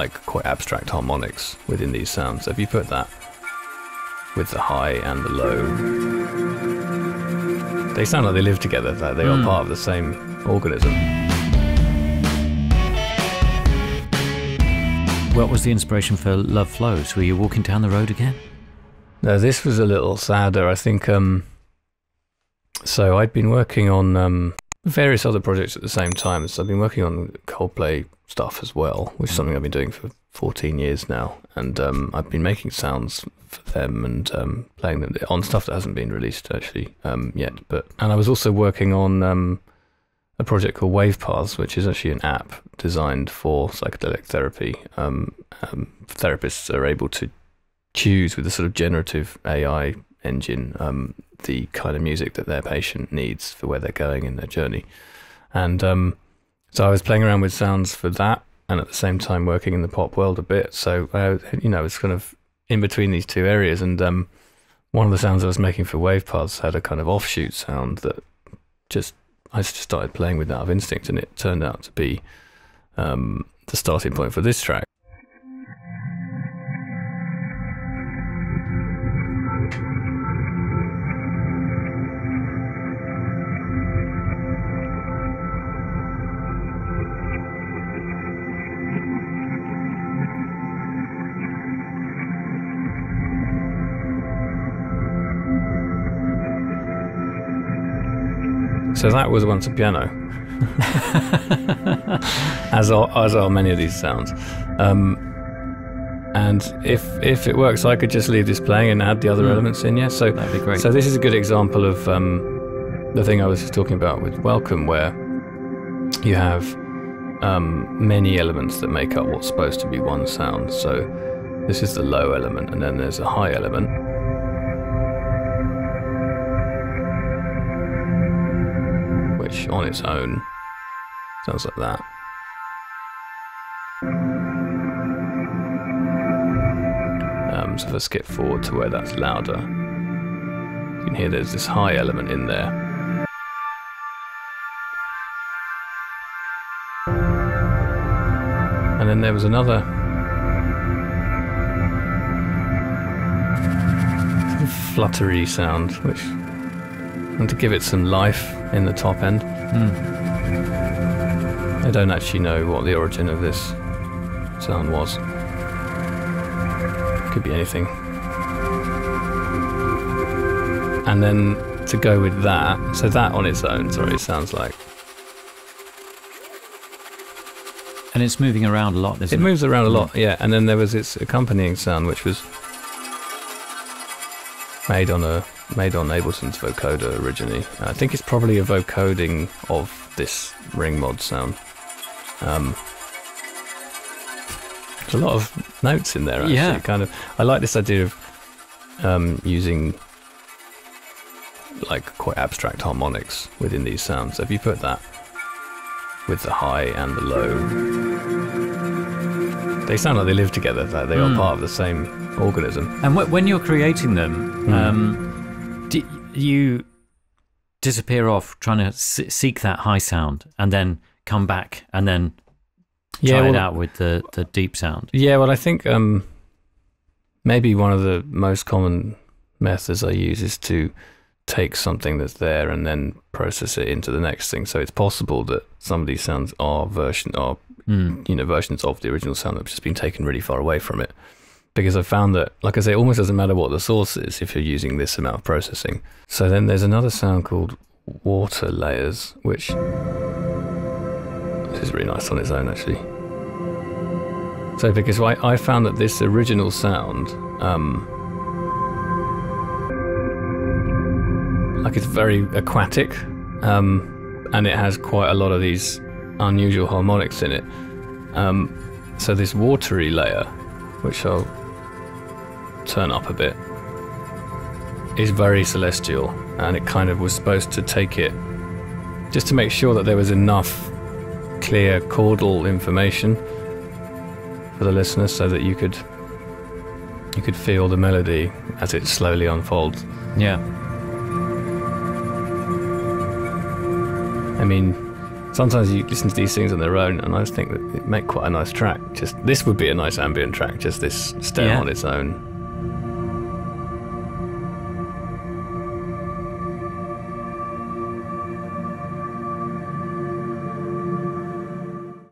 like quite abstract harmonics within these sounds. So if you put that with the high and the low, they sound like they live together. That they Mm. are part of the same organism. What was the inspiration for Love Flows? Were you walking down the road again? No, this was a little sadder. I think. Um, so I'd been working on um, various other projects at the same time. So I've been working on Coldplay stuff as well, which is something I've been doing for 14 years now. And um, I've been making sounds for them and um, playing them on stuff that hasn't been released actually um, yet. But and I was also working on um, a project called Wavepaths, which is actually an app designed for psychedelic therapy. Um, um, therapists are able to choose with a sort of generative AI engine um, the kind of music that their patient needs for where they're going in their journey. And um, so I was playing around with sounds for that, and at the same time working in the pop world a bit. So uh, you know, it's kind of in between these two areas. And um, one of the sounds I was making for Wavepaths had a kind of offshoot sound that just I just started playing with out of instinct, and it turned out to be um, the starting point for this track. So that was once a piano, as are as are many of these sounds. Um, and if if it works, I could just leave this playing and add the other Mm. elements in. Yeah. So That'd be great. so this is a good example of um, the thing I was just talking about with Welcome, where you have um, many elements that make up what's supposed to be one sound. So this is the low element, and then there's a high element. Which on its own sounds like that. Um, so if I skip forward to where that's louder, you can hear there's this high element in there. And then there was another fluttery sound, which and to give it some life in the top end. Mm. I don't actually know what the origin of this sound was. Could be anything. And then to go with that, so that on its own, sorry, sounds like And it's moving around a lot, isn't it it? moves around a lot, yeah. And then there was its accompanying sound, which was made on a made on Ableton's vocoder originally. I think it's probably a vocoding of this ring mod sound. Um, there's a lot of notes in there. Actually, Yeah. kind of. I like this idea of um, using like quite abstract harmonics within these sounds. So if you put that with the high and the low, they sound like they live together. That they are Mm. part of the same organism. And wh- when you're creating them, Mm. um, do you disappear off trying to seek that high sound and then come back and then try it well, out with the, the deep sound? Yeah, well, I think um, maybe one of the most common methods I use is to take something that's there and then process it into the next thing. So it's possible that some of these sounds are version are Mm. you know versions of the original sound that have just been taken really far away from it. Because I found that, like I say, it almost doesn't matter what the source is if you're using this amount of processing. So then there's another sound called water layers, which this is really nice on its own actually. So because I, I found that this original sound, um, like it's very aquatic, um, and it has quite a lot of these unusual harmonics in it. Um, so this watery layer, which I'll turn up a bit, It's very celestial, and it kind of was supposed to take it just to make sure that there was enough clear chordal information for the listener, so that you could you could feel the melody as it slowly unfolds. Yeah. I mean, sometimes you listen to these things on their own, and I just think that it make quite a nice track. Just this would be a nice ambient track. Just this stem Yeah. on its own.